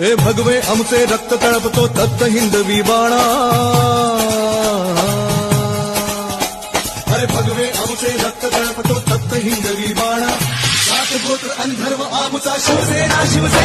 हे भगवे, हमसे रक्त तड़पतो तत्त हिंदवी बाणा अरे भगवे, हमसे रक्त तड़पतो तत्त हिंदवी बाणा सात गोत्र, अंधर्व, आमुचा, शिवसेना शिवसेना।